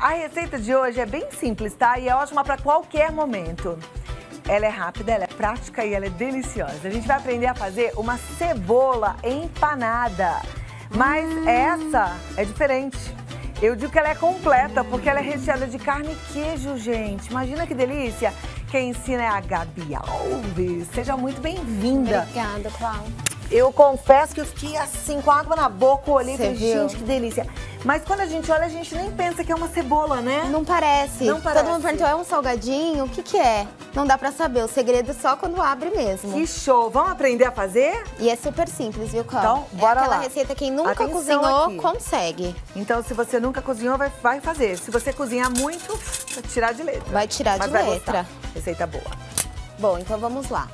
A receita de hoje é bem simples, tá? E é ótima para qualquer momento. Ela é rápida, ela é prática e ela é deliciosa. A gente vai aprender a fazer uma cebola empanada. Mas hum. essa é diferente. Eu digo que ela é completa porque ela é recheada de carne e queijo, gente. Imagina que delícia. Quem ensina é a Gabi Alves. Seja muito bem-vinda. Obrigada, Cláudia. Eu confesso que eu fiquei assim, com água na boca, olhei e falei, gente, que delícia. Mas quando a gente olha, a gente nem pensa que é uma cebola, né? Não parece. Não parece. Todo mundo perguntou, é um salgadinho? O que que é? Não dá pra saber, o segredo é só quando abre mesmo. Que show! Vamos aprender a fazer? E é super simples, viu, Cláudia? Então, bora é aquela lá. receita, quem nunca Atenção cozinhou, aqui. consegue. Então, se você nunca cozinhou, vai, vai fazer. Se você cozinhar muito, vai tirar de letra. Vai tirar Mas de vai letra. Gostar. Receita boa. Bom, então vamos lá.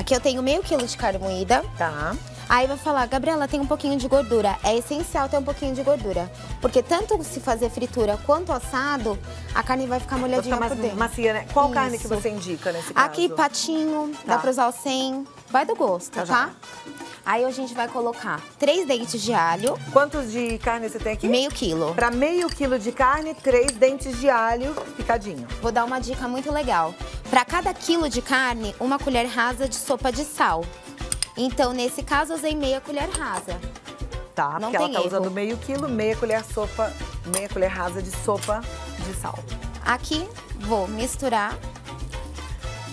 Aqui eu tenho meio quilo de carne moída. Tá. Aí vai falar, Gabriela, tem um pouquinho de gordura. É essencial ter um pouquinho de gordura. Porque tanto se fazer fritura quanto assado, a carne vai ficar molhadinha vai ficar mais macia, né? Qual Isso. carne que você indica nesse caso? Aqui, patinho, tá. dá pra usar o 100. Vai do gosto, tá? tá? Aí a gente vai colocar três dentes de alho. Quantos de carne você tem aqui? Meio quilo. Para meio quilo de carne, três dentes de alho picadinho. Vou dar uma dica muito legal. Para cada quilo de carne, uma colher rasa de sopa de sal. Então, nesse caso, usei meia colher rasa. Tá, Não porque ela tá erro. usando meio quilo, meia colher sopa, meia colher rasa de sopa de sal. Aqui, vou misturar.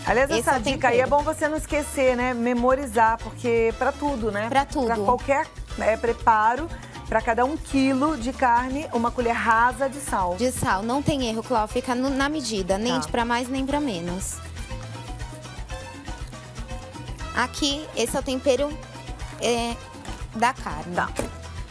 Aliás, Esse essa dica aí é bom você não esquecer, né? Memorizar, porque para tudo, né? Para tudo. Para qualquer né, preparo, para cada um quilo de carne, uma colher rasa de sal. De sal, não tem erro, Cláudia, fica no, na medida, nem tá. para mais nem para menos. Aqui, esse é o tempero é, da carne. Tá.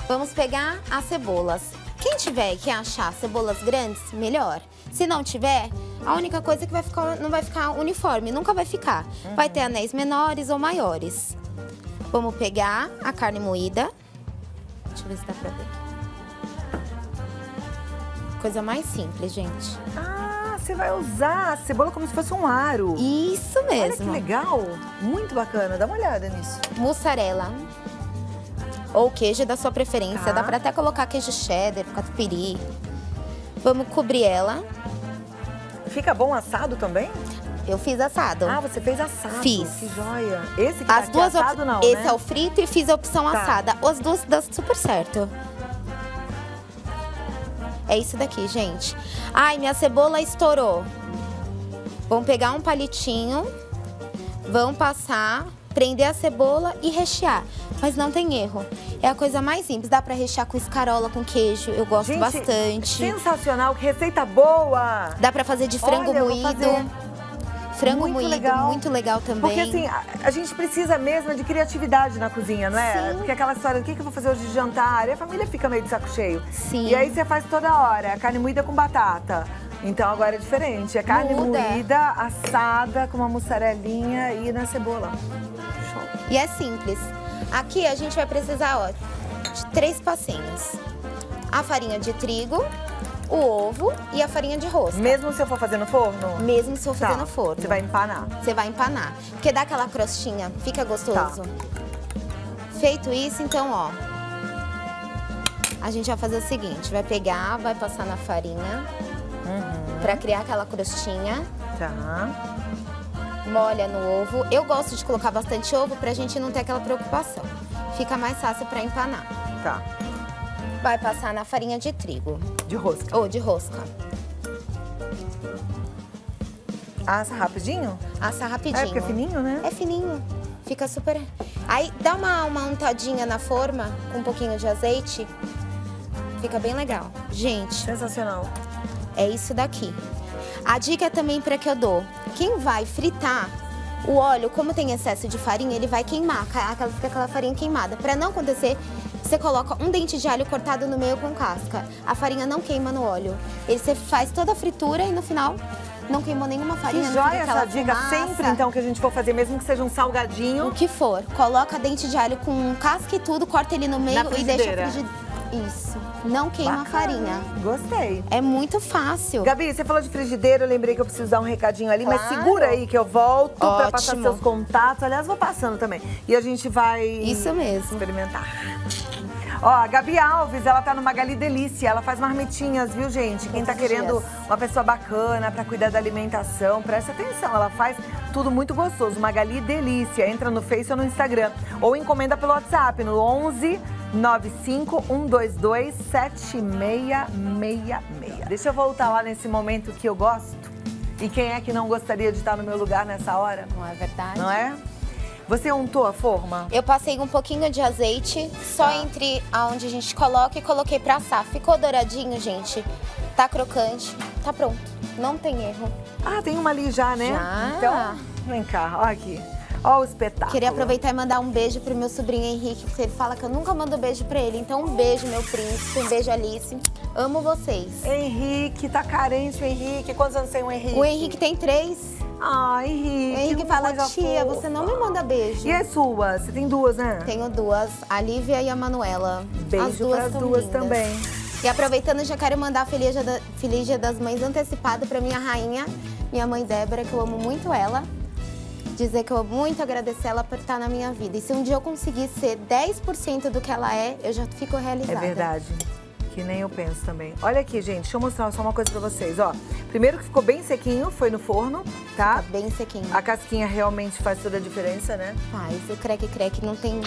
Vamos pegar as cebolas. Quem tiver que achar cebolas grandes, melhor. Se não tiver, a única coisa é que vai ficar, não vai ficar uniforme, nunca vai ficar. Uhum. Vai ter anéis menores ou maiores. Vamos pegar a carne moída. Deixa eu ver se dá pra ver. Coisa mais simples, gente. Ah! você vai usar a cebola como se fosse um aro. Isso mesmo. Olha que legal. Muito bacana. Dá uma olhada nisso. Mussarela. Ou queijo da sua preferência. Tá. Dá pra até colocar queijo cheddar, catupiry. Vamos cobrir ela. Fica bom assado também? Eu fiz assado. Ah, você fez assado. Fiz. Que joia. Esse que As tá duas assado não, Esse né? é o frito e fiz a opção tá. assada. As duas dão super certo. É isso daqui, gente. Ai, minha cebola estourou. Vamos pegar um palitinho, vão passar, prender a cebola e rechear. Mas não tem erro. É a coisa mais simples. Dá pra rechear com escarola, com queijo. Eu gosto Gente, bastante. Sensacional, que receita boa! Dá pra fazer de frango Olha, moído. Frango muito moído, legal. muito legal também. Porque assim, a, a, gente precisa mesmo de criatividade na cozinha, não é? Sim. Porque aquela história, o que, que eu vou fazer hoje de jantar? E a família fica meio de saco cheio. Sim. E aí você faz toda hora, carne moída com batata. Então agora é diferente, é carne Muda. moída, assada, com uma mussarelinha e na cebola. Show. E é simples. Aqui a gente vai precisar, ó, de três passinhos. A farinha de trigo, o ovo e a farinha de rosca. Mesmo se eu for fazer no forno? Mesmo se eu for tá. fazer no forno. Você vai empanar? Você vai empanar. Porque dá aquela crostinha, fica gostoso. Tá. Feito isso, então, ó. A gente vai fazer o seguinte, vai pegar, vai passar na farinha. Uhum. Pra criar aquela crostinha. Tá. Molha no ovo. Eu gosto de colocar bastante ovo pra gente não ter aquela preocupação. Fica mais fácil pra empanar. Tá. Vai passar na farinha de trigo. De rosca. Ou de rosca. Assa rapidinho? Assa rapidinho. É, porque é fininho, né? É fininho. Fica super... Aí dá uma, uma untadinha na forma com um pouquinho de azeite. Fica bem legal. Gente... Sensacional. É isso daqui. A dica também para que eu dou. Quem vai fritar o óleo, como tem excesso de farinha, ele vai queimar, aquela, fica aquela farinha queimada. Para não acontecer, você coloca um dente de alho cortado no meio com casca. A farinha não queima no óleo. E você faz toda a fritura e no final não queimou nenhuma farinha. Que joia essa dica. Fumaça. Sempre, então, que a gente for fazer, mesmo que seja um salgadinho. O que for. Coloca dente de alho com casca e tudo, corta ele no meio e deixa frigideira. Isso. Não queima Bacana. a farinha. Gostei. É muito fácil. Gabi, você falou de frigideira, eu lembrei que eu preciso dar um recadinho ali, claro. mas segura aí que eu volto Ótimo. pra passar seus contatos. Aliás, vou passando também. E a gente vai... Isso mesmo. Experimentar. Ó, a Gabi Alves, ela tá no Magali Delícia. Ela faz marmitinhas, viu, gente? Quem tá Todos querendo dias. uma pessoa bacana pra cuidar da alimentação, presta atenção. Ela faz tudo muito gostoso. Magali Delícia. Entra no Face ou no Instagram. Ou encomenda pelo WhatsApp no 11 95 122 7666. Deixa eu voltar lá nesse momento que eu gosto. E quem é que não gostaria de estar no meu lugar nessa hora? Não é verdade? Não é? Você untou a forma? Eu passei um pouquinho de azeite só Tá. entre aonde a gente coloca e coloquei pra assar. Ficou douradinho, gente. Tá crocante. Tá pronto. Não tem erro. Ah, tem uma ali já, né? Já. Então, vem cá, ó aqui. Ó o espetáculo. Queria aproveitar e mandar um beijo pro meu sobrinho Henrique, porque ele fala que eu nunca mando beijo pra ele. Então, um beijo, meu príncipe. Um beijo, Alice. Amo vocês. Henrique, tá carente o Henrique. Quantos anos tem o Henrique? O Henrique tem três. Ah, Henrique. Henrique que fala, tia, fofa. você não me manda beijo. E as suas? Você tem duas, né? Tenho duas, a Lívia e a Manuela. Beijo As duas duas lindas. também. E aproveitando, já quero mandar Feliz Dia, da- Feliz Dia das Mães antecipado pra minha rainha, minha mãe Débora, que eu amo muito ela. Dizer que eu amo muito agradecer ela por estar na minha vida. E se um dia eu conseguir ser 10% do que ela é, eu já fico É realizada. verdade. Que nem eu penso também. Olha aqui, gente, deixa eu mostrar só uma coisa pra vocês, ó. Primeiro que ficou bem sequinho, foi no forno, tá? Tá bem sequinho. A casquinha realmente faz toda a diferença, né? Faz, o creque creque não tem.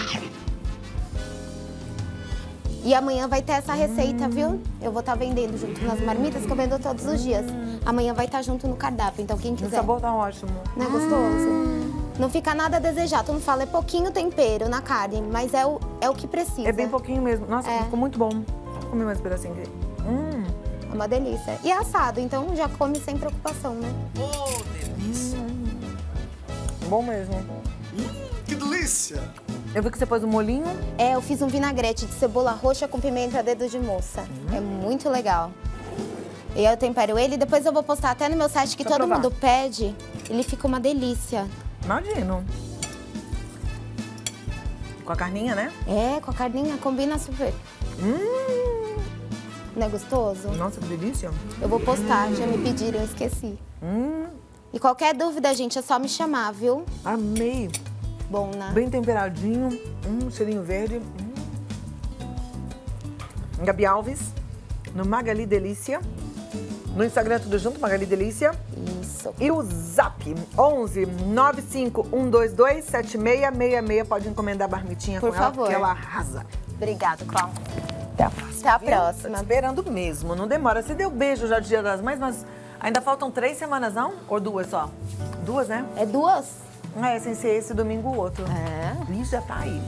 E amanhã vai ter essa receita, viu? Eu vou estar vendendo junto nas marmitas que eu vendo todos os dias. Amanhã vai estar junto no cardápio, então quem O quiser. sabor tá ótimo. Não é gostoso? Não fica nada a desejar. Tu não fala, é pouquinho tempero na carne, mas é o, é o que precisa. É bem pouquinho mesmo. Nossa, É. ficou muito bom. Comer mais um pedacinho aqui. Hum. É uma delícia. E é assado, então já come sem preocupação, né? Bom mesmo. Que delícia! Eu vi que você pôs um molinho. É, eu fiz um vinagrete de cebola roxa com pimenta dedo de moça. Uhum. É muito legal. E eu tempero ele, depois eu vou postar até no meu site que Deixa todo provar. mundo pede. Ele fica uma delícia. Imagino. Com a carninha, né? É, com a carninha, combina super. Hum. Não é gostoso? Nossa, que delícia. Eu vou postar, já me pediram, eu esqueci. Hum. E qualquer dúvida, gente, é só me chamar, viu? Amei. Bom, né? Bem temperadinho. Hum, cheirinho verde. Hum. Gabi Alves, no Magali Delícia. No Instagram tudo junto, Magali Delícia. Isso. E o Zap, 11 95 122 7666. Pode encomendar a barmitinha Por com ela, favor. porque ela arrasa. Obrigada, Cláudia. Até a próxima. Até a próxima. Tô esperando mesmo, não demora. Você deu beijo já do Dia das Mães, mas ainda faltam três semanas, não? Ou duas só? Duas, né? É duas? É, sem ser esse domingo o outro. É. Já tá aí.